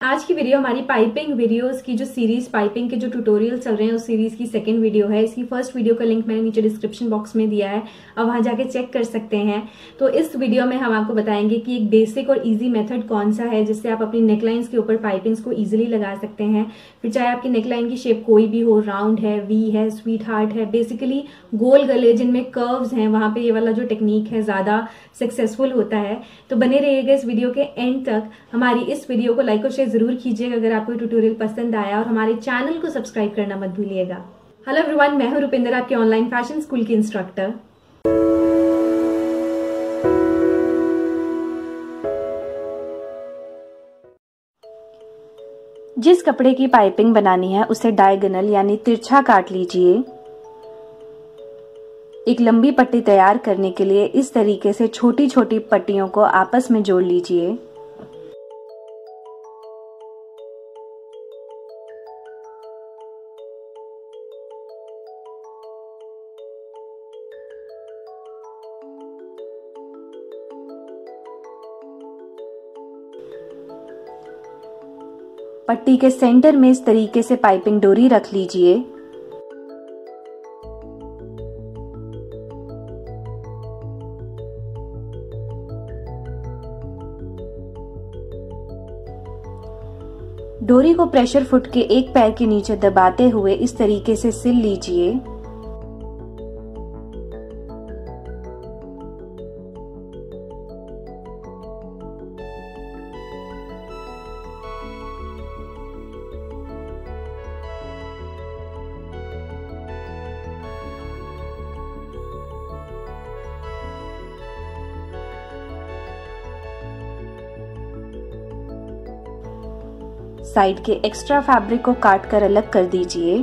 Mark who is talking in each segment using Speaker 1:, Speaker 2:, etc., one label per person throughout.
Speaker 1: आज की वीडियो हमारी पाइपिंग वीडियोस की जो सीरीज़ पाइपिंग के जो ट्यूटोरियल चल रहे हैं, उस सीरीज़ की सेकंड वीडियो है। इसकी फ़र्स्ट वीडियो का लिंक मैंने नीचे डिस्क्रिप्शन बॉक्स में दिया है। अब वहाँ जाके चेक कर सकते हैं। तो इस वीडियो में हम आपको बताएँगे कि एक बेसिक और इजी मेथड कौन सा है, जिससे आप अपनी नेकलाइंस के ऊपर पाइपिंग्स को ईजिली लगा सकते हैं। फिर चाहे आपकी नेकलाइन की शेप कोई भी हो राउंड है वी है स्वीट हार्ट है बेसिकली गोल गले जिनमें कर्व्स हैं, वहाँ पर ये वाला जो टेक्निक है ज़्यादा सक्सेसफुल होता है। तो बने रहिएगा इस वीडियो के एंड तक। हमारी इस वीडियो को लाइक और शेयर ज़रूर कीजिएगा अगर आपको ट्यूटोरियल पसंद आया और हमारे चैनल को सब्सक्राइब करना मत भूलिएगा। हेलो एवरीवन मैं हूँ रुपिंदर, आपके ऑनलाइन फ़ैशन स्कूल की इंस्ट्रक्टर जिस कपड़े की पाइपिंग बनानी है, उसे डायगनल यानी तिरछा काट लीजिए। एक लंबी पट्टी तैयार करने के लिए इस तरीके से छोटी छोटी पट्टियों को आपस में जोड़ लीजिए। पट्टी के सेंटर में इस तरीके से पाइपिंग डोरी रख लीजिए। डोरी को प्रेशर फुट के एक पैर के नीचे दबाते हुए इस तरीके से सिल लीजिए। साइड के एक्स्ट्रा फैब्रिक को काट कर अलग कर दीजिए।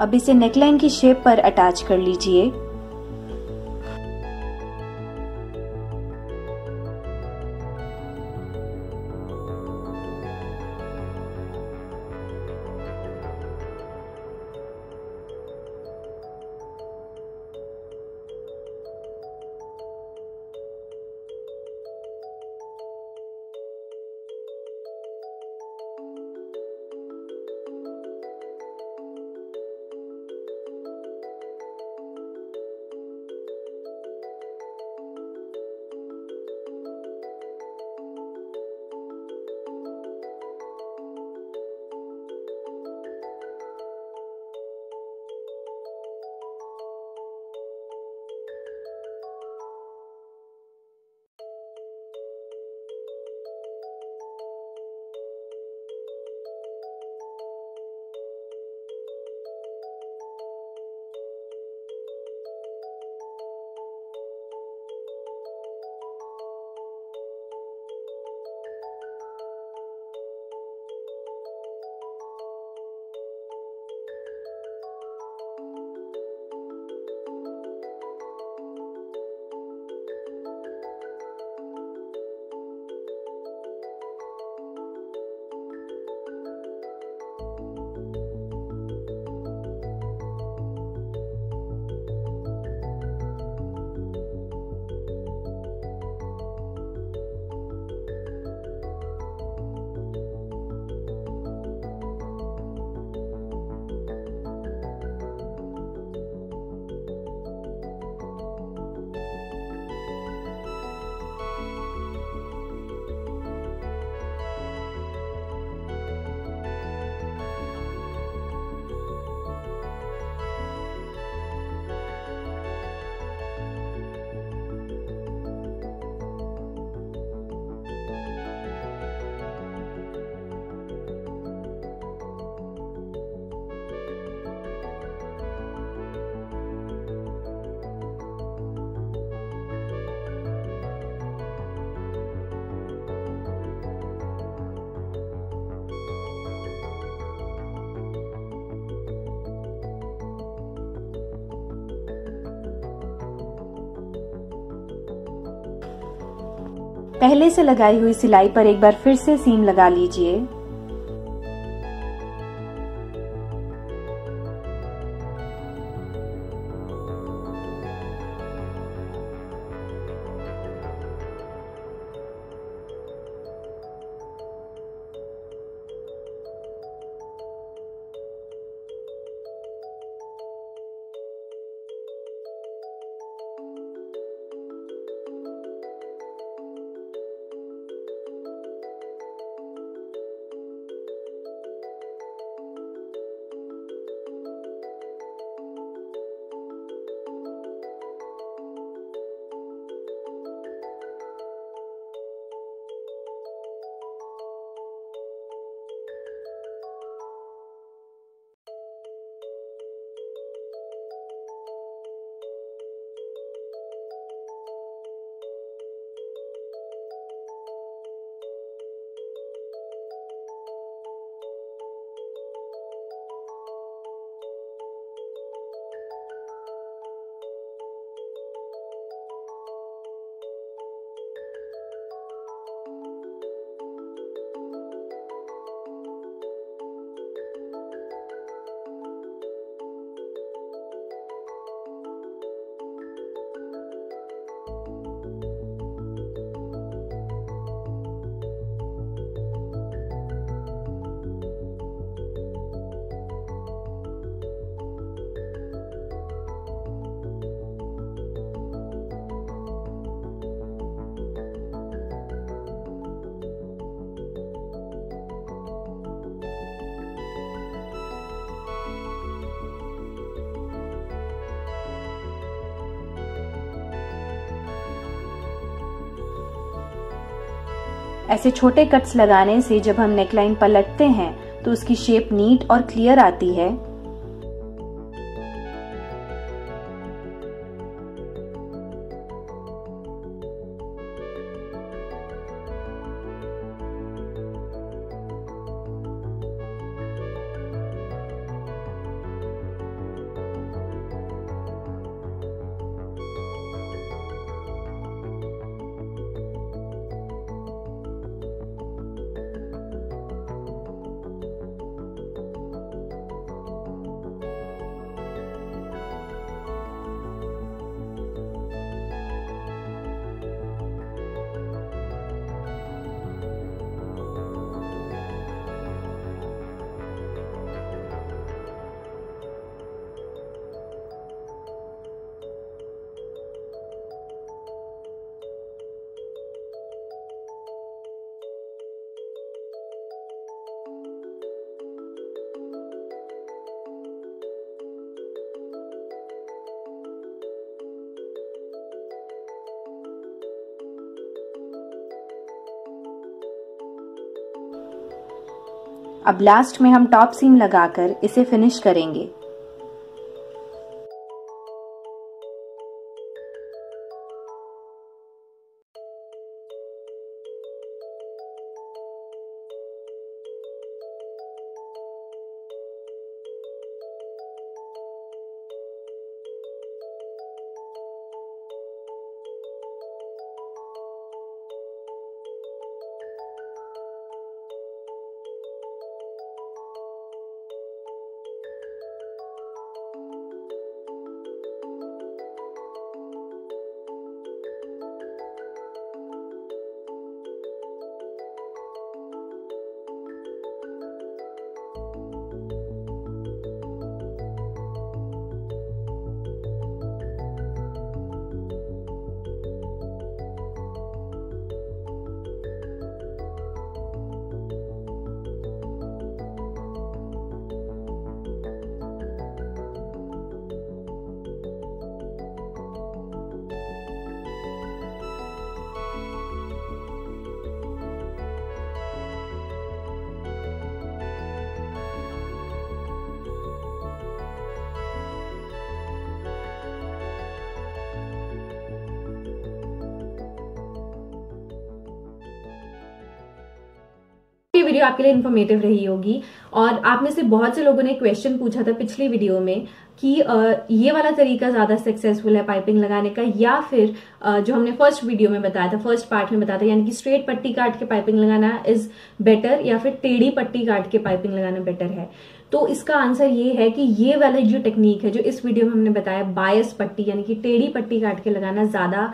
Speaker 1: अब इसे नेकलाइन की शेप पर अटैच कर लीजिए। पहले से लगाई हुई सिलाई पर एक बार फिर से सीम लगा लीजिए। ऐसे छोटे कट्स लगाने से जब हम नेकलाइन पलटते हैं तो उसकी शेप नीट और क्लियर आती है। अब लास्ट में हम टॉप सीम लगाकर इसे फिनिश करेंगे। वीडियो आपके लिए इन्फॉर्मेटिव रही होगी। और आप में से बहुत से लोगों ने क्वेश्चन पूछा था पिछली वीडियो में कि ये वाला तरीका ज़्यादा सक्सेसफुल है पाइपिंग लगाने का, या फिर जो हमने फ़र्स्ट वीडियो में बताया था फ़र्स्ट पार्ट में बताया था, यानी कि स्ट्रेट पट्टी काट के पाइपिंग लगाना इज़ बेटर या फिर टेढ़ी पट्टी काट के पाइपिंग लगाना बेटर है। तो इसका आंसर ये है कि ये वाली जो टेक्निक है, जो इस वीडियो में हमने बताया बायस पट्टी, यानी कि टेढ़ी पट्टी काट के लगाना ज़्यादा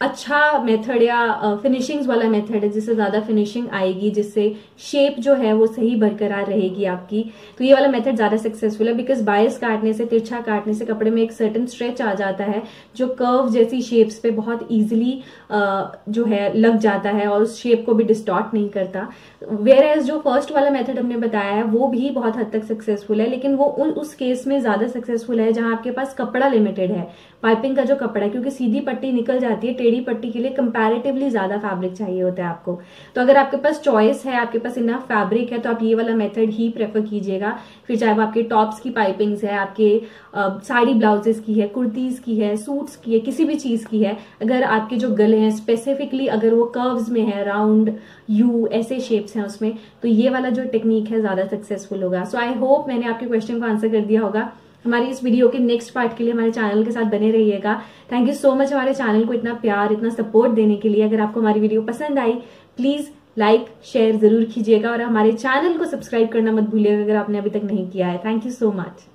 Speaker 1: अच्छा मेथड या फिनिशिंग्स वाला मेथड है, जिससे ज़्यादा फिनिशिंग आएगी, जिससे शेप जो है वो सही बरकरार रहेगी आपकी। तो ये वाला मेथड ज़्यादा सक्सेसफुल है बिकॉज़ बायस काटने से, तिरछा काटने से कपड़े में एक सर्टन स्ट्रेच आ जाता है, जो कर्व जैसी शेप्स पे बहुत इजिली जो है, लग जाता है और उस शेप को भी डिस्टॉर्ट नहीं करता। वेर एज जो फ़र्स्ट वाला मेथड हमने बताया है, वो भी बहुत हद तक सक्सेसफुल है, लेकिन वो उन, उस केस में ज़्यादा सक्सेसफुल है, जहाँ आपके पास कपड़ा लिमिटेड है पाइपिंग का जो कपड़ा है, क्योंकि सीधी पट्टी निकल जाती है टेढ़ी पट्टी के लिए कंपैरेटिवली ज़्यादा फैब्रिक चाहिए होता है आपको। तो अगर आपके पास चॉइस है, आपके पास इनफ फैब्रिक है तो आप ये वाला मेथड ही प्रेफर कीजिएगा। फिर चाहे वो आपके टॉप्स की पाइपिंग है, आपके साड़ी ब्लाउजेस की है कुर्तीज की है सूट्स की है, किसी भी चीज़ की है, अगर आपके जो गले हैं स्पेसिफिकली अगर वो कर्व्स में है राउंड यू ऐसे शेप्स हैं उसमें तो ये वाला जो टेक्निक है ज़्यादा सक्सेसफुल होगा। सो आई होप मैंने आपके क्वेश्चन को आंसर कर दिया होगा। हमारी इस वीडियो के नेक्स्ट पार्ट के लिए हमारे चैनल के साथ बने रहिएगा। थैंक यू सो मच हमारे चैनल को इतना प्यार, इतना सपोर्ट देने के लिए। अगर आपको हमारी वीडियो पसंद आई प्लीज़ लाइक शेयर ज़रूर कीजिएगा और हमारे चैनल को सब्सक्राइब करना मत भूलिएगा अगर आपने अभी तक नहीं किया है। Thank you so much